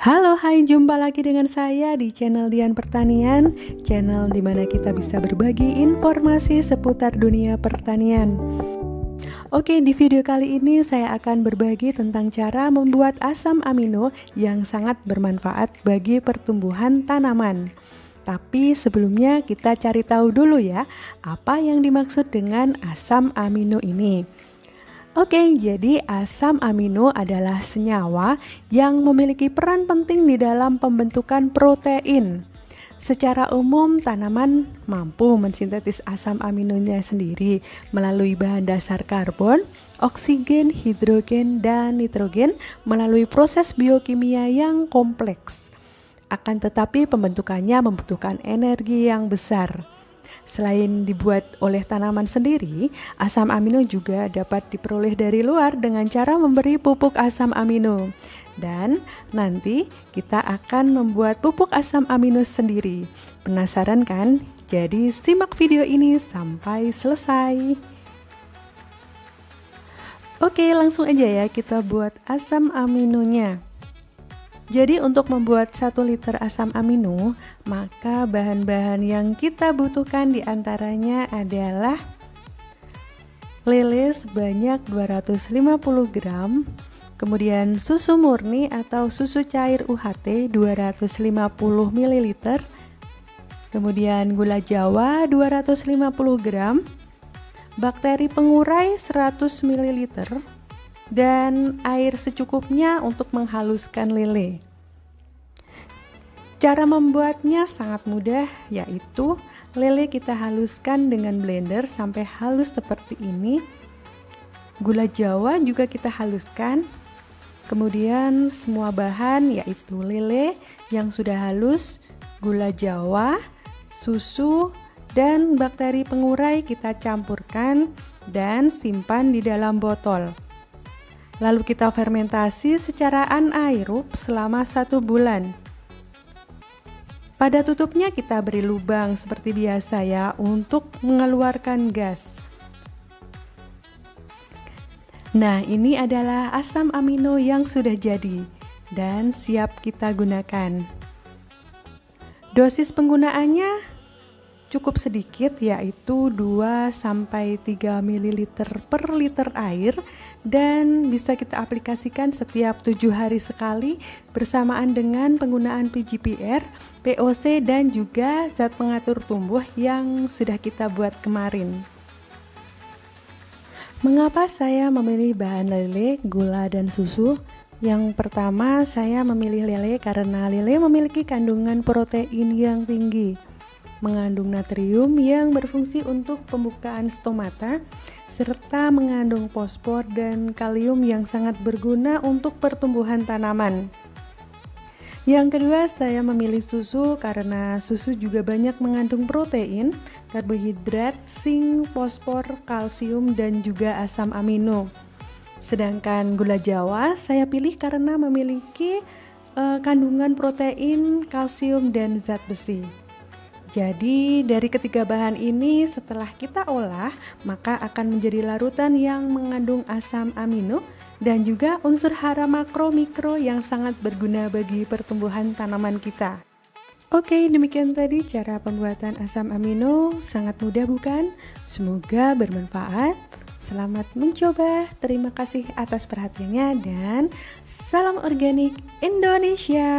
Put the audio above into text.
Halo, hai, jumpa lagi dengan saya di channel Dian Pertanian, channel di mana kita bisa berbagi informasi seputar dunia pertanian. Oke, di video kali ini saya akan berbagi tentang cara membuat asam amino yang sangat bermanfaat bagi pertumbuhan tanaman. Tapi sebelumnya kita cari tahu dulu ya, apa yang dimaksud dengan asam amino ini. Oke, jadi asam amino adalah senyawa yang memiliki peran penting di dalam pembentukan protein. Secara umum, tanaman mampu mensintetis asam aminonya sendiri melalui bahan dasar karbon, oksigen, hidrogen, dan nitrogen melalui proses biokimia yang kompleks. Akan tetapi, pembentukannya membutuhkan energi yang besar. Selain dibuat oleh tanaman sendiri, asam amino juga dapat diperoleh dari luar dengan cara memberi pupuk asam amino. Dan nanti kita akan membuat pupuk asam amino sendiri. Penasaran kan? Jadi simak video ini sampai selesai. Oke, langsung aja ya kita buat asam aminonya. Jadi untuk membuat 1 liter asam amino, maka bahan-bahan yang kita butuhkan di antaranya adalah lele sebanyak 250 gram, kemudian susu murni atau susu cair UHT 250 ml, kemudian gula jawa 250 gram, bakteri pengurai 100 ml, dan air secukupnya untuk menghaluskan lele. Cara membuatnya sangat mudah, yaitu lele kita haluskan dengan blender sampai halus seperti ini. Gula jawa juga kita haluskan. Kemudian semua bahan yaitu lele yang sudah halus, gula jawa, susu, dan bakteri pengurai kita campurkan dan simpan di dalam botol. Lalu kita fermentasi secara anaerob selama satu bulan. Pada tutupnya kita beri lubang seperti biasa ya untuk mengeluarkan gas. Nah, ini adalah asam amino yang sudah jadi dan siap kita gunakan. Dosis penggunaannya cukup sedikit yaitu 2 sampai 3 ml per liter air dan bisa kita aplikasikan setiap 7 hari sekali bersamaan dengan penggunaan PGPR, POC dan juga zat pengatur tumbuh yang sudah kita buat kemarin. Mengapa saya memilih bahan lele, gula, dan susu? Yang pertama, saya memilih lele karena lele memiliki kandungan protein yang tinggi mengandung natrium yang berfungsi untuk pembukaan stomata, serta mengandung fosfor dan kalium yang sangat berguna untuk pertumbuhan tanaman. Yang kedua, saya memilih susu karena susu juga banyak mengandung protein, karbohidrat, zinc, fosfor, kalsium, dan juga asam amino. Sedangkan gula Jawa saya pilih karena memiliki uh, kandungan protein, kalsium, dan zat besi. Jadi dari ketiga bahan ini setelah kita olah maka akan menjadi larutan yang mengandung asam amino dan juga unsur hara makro mikro yang sangat berguna bagi pertumbuhan tanaman kita. Oke, demikian tadi cara pembuatan asam amino. Sangat mudah bukan? Semoga bermanfaat. Selamat mencoba. Terima kasih atas perhatiannya dan salam organik Indonesia.